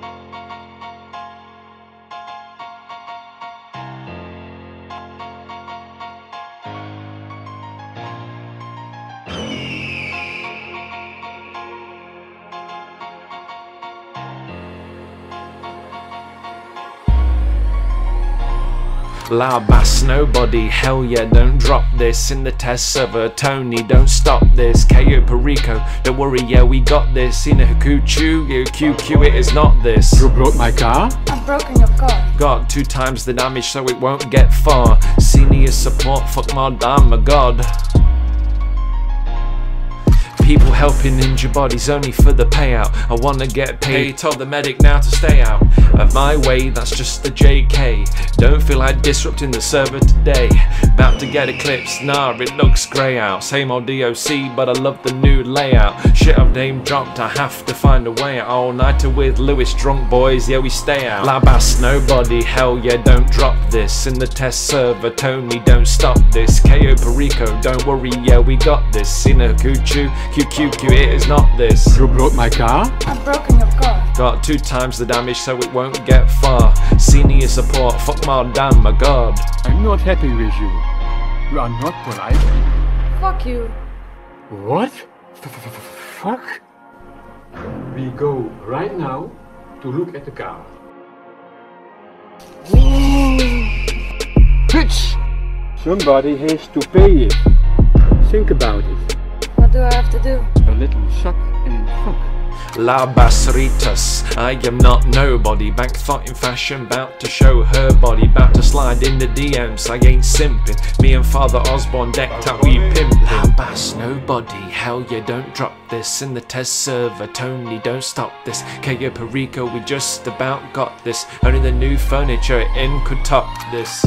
thank you Labas, nobody, hell yeah, don't drop this. In the test server, Tony, don't stop this. Cayo Perico, don't worry, yeah, we got this. In a Hakuchou, yeah, QQ, it is not this. You broke my car? I've broken your car. Got two times the damage so it won't get far. Senior support, fuck my damn, my god. People helping injured bodies only for the payout. I wanna get paid, told the medic now to stay out of my way, that's just the JK. Don't feel like disrupting the server today. About to get eclipsed, nah, it looks grey out. Same old DOC, but I love the new layout. Shit, I've name dropped, I have to find a way out. All nighter with Lewis, drunk boys, yeah, we stay out. Labas, nobody, hell yeah, don't drop this. In the test server, Tony, don't stop this. Cayo Perico, don't worry, yeah, we got this. Sina Kuchu, QQQ, it is not this. You broke my car? I've broken your car. Got two times the damage so it won't get far. Senior support, fuck my damn, my god. I'm not happy with you. You are not polite. Fuck you. What? Fuck? We go right now to look at the car. Bitch! Somebody has to pay it. Think about it. What do I have to do? A little suck and fuck. Labas Rytas, I am not nobody. Bank thought in fashion, bout to show her body, bout to slide in the DMs. I ain't simping. Me and Father Osborn decked out, we pimpin'. Labas, nobody. Hell yeah, don't drop this in the test server. Tony, don't stop this. Cayo Perico, we just about got this. Only the new furniture in could top this.